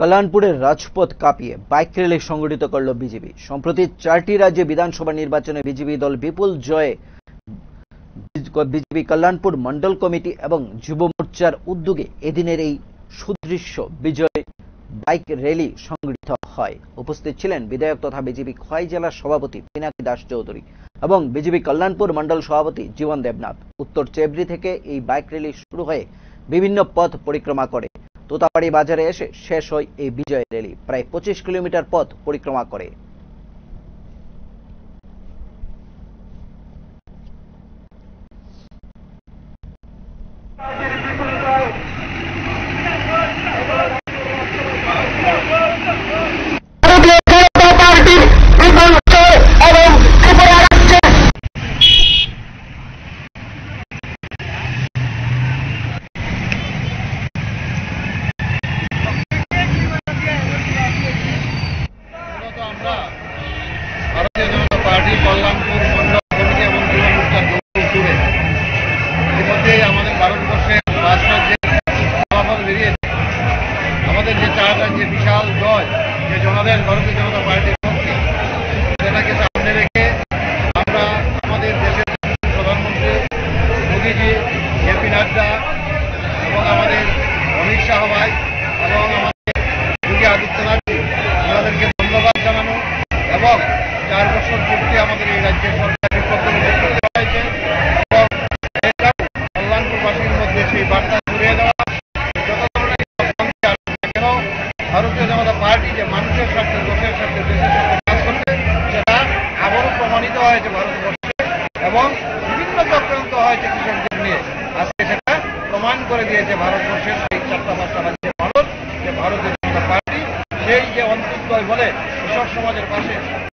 কল্যাণপুরের রাজপথ কাঁপিয়ে bike rally সংগঠিত করল বিজেপি। সম্প্রতি চারটি রাজ্যে বিধানসভা নির্বাচনে বিজেপি দল বিপুল জয়ে বিজেপি কল্যাণপুর মন্ডল কমিটি এবং যুব মোর্চার উদ্যোগে এদিনের এই সুদৃশ্য বিজয় বাইক র্যালি সংগঠিত হয়। উপস্থিত ছিলেন বিধায়ক তথা বিজেপি খোয়াই জেলার সভাপতি পিনাকি দাস চৌধুরী এবং বিজেপি কল্যাণপুর মন্ডল সভাপতি জীবন দেবনাথ। উত্তর চেবরি থেকে এই বাইক র্যালি শুরু হয়ে বিভিন্ন পথ পরিক্রমা করে। তোতাবাড়ি বাজারে এসে শেষ হয় এই বিজয় র্যালি প্রায় পঁচিশ কিলোমিটার পথ পরিক্রমা করে। ভারতীয় যে বিশাল দল, যে জনাদের ভারতীয় জনতা পার্টির পক্ষে সামনে রেখে আমরা আমাদের দেশের প্রধানমন্ত্রী এবং আমাদের জনতা পার্টি যে মানুষের স্বার্থে, লোকের স্বার্থে, দেশের স্বার্থে কাজ করছে, সেটা আবারও প্রমাণিত হয়েছে ভারতবর্ষে এবং বিভিন্ন চক্রান্ত হয়েছে কৃষকদের নিয়ে। আজকে সেটা প্রমাণ করে দিয়েছে ভারতবর্ষের সেই চারটা পাঁচটা রাজ্যের মানুষ যে ভারতের জনতা পার্টি, সেই যে অন্তর্দয় বলে কৃষক সমাজের পাশে